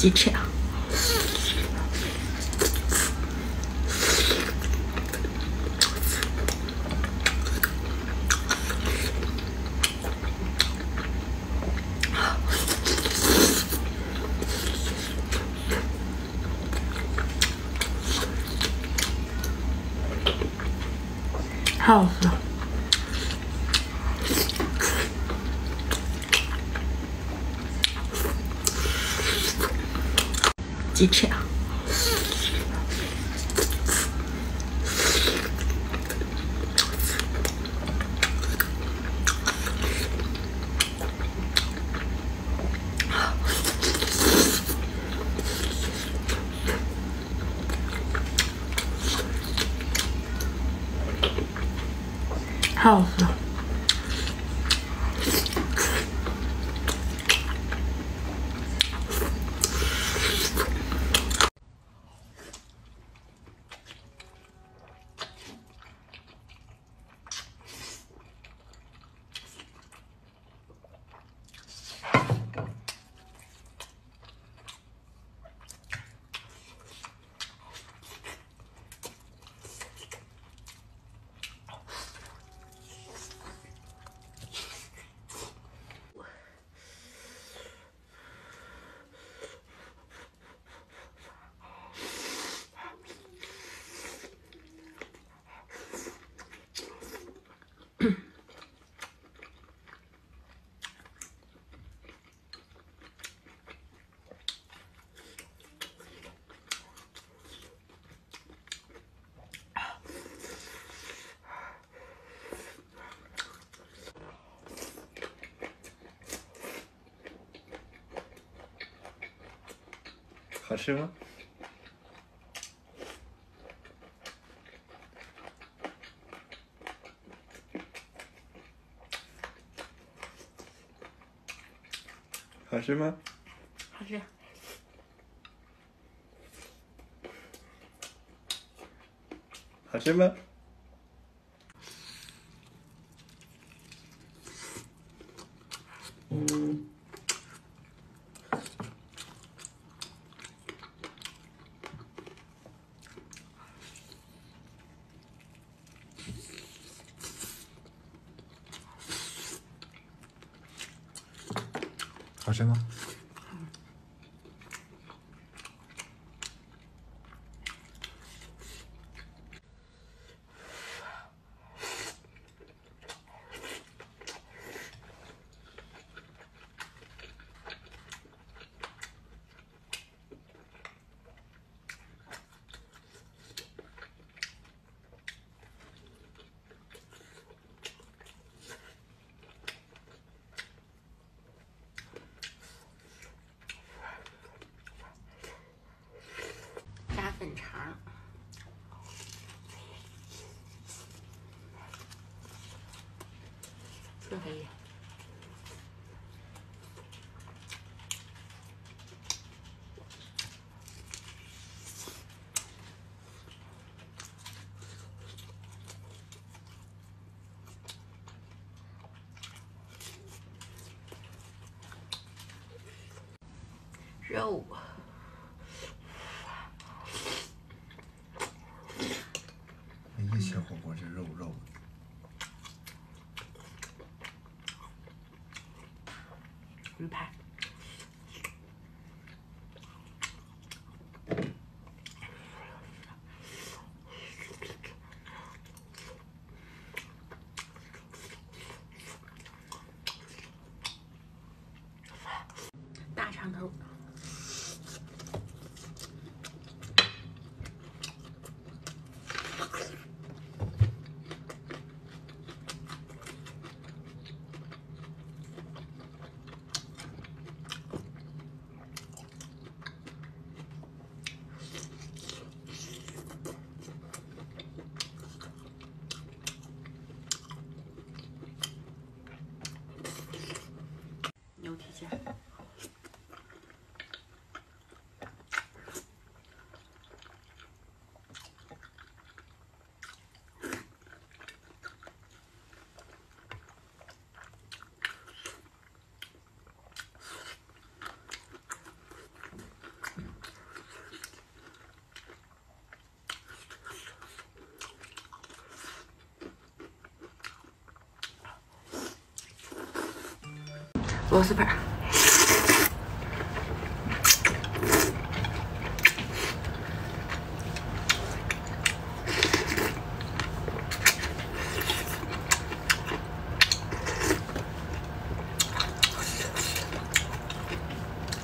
鸡翅啊。好吃，鸡翅啊！好吃，好吃吗？好吃吗？好吃。好吃吗？好吃吗？这可以。肉。一切火锅这肉肉。鱼 impact. 螺蛳粉。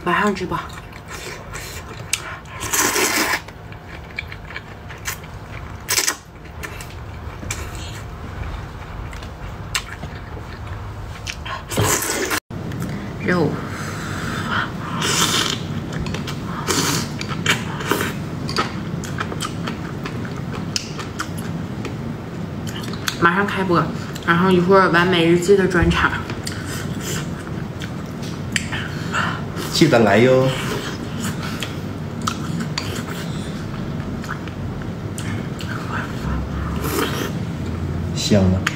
晚上直播。肉，马上开播，然后一会儿完美日记的专场。记得来哟。香啊！